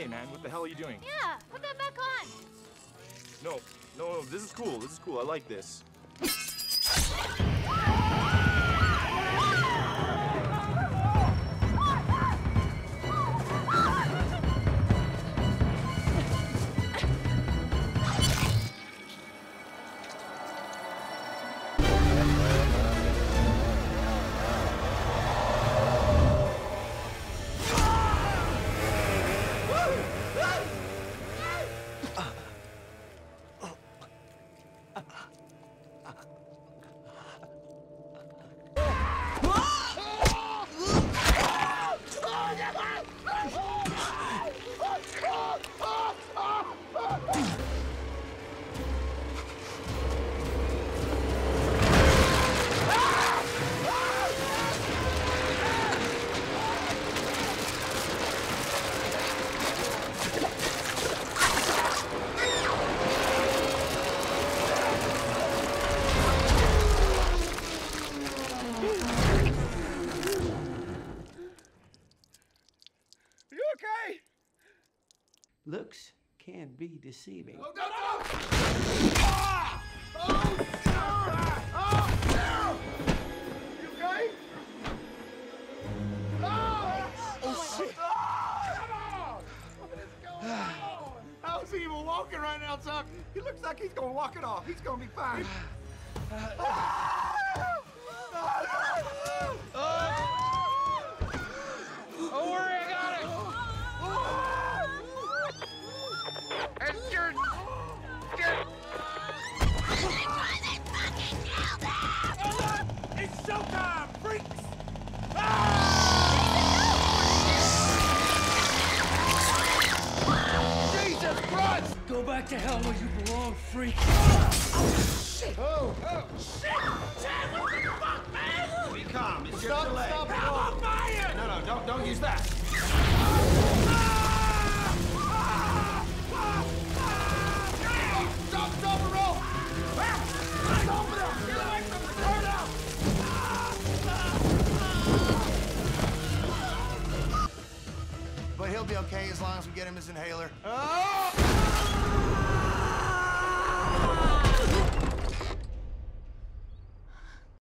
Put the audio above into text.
Hey, man, what the hell are you doing? Yeah, put that back on. No, no, no, this is cool. This is cool. I like this. Looks can be deceiving. Oh, no, no! Ah! Oh! Ah! You okay? Ah! Oh! Shit! Ah! Come on! What is going on? How's he even walking right now, Chuck? He looks like he's gonna walk it off. He's gonna be fine. Don't showtime, freaks! Ah! Jesus Christ! Go back to hell where you belong, freak. Oh, shit! oh, shit! Chad, what the fuck, man? Be calm. It's Stop, just a leg. stop, I'm on fire! No, no, don't, don't use that. He'll be okay as long as we get him his inhaler. Oh!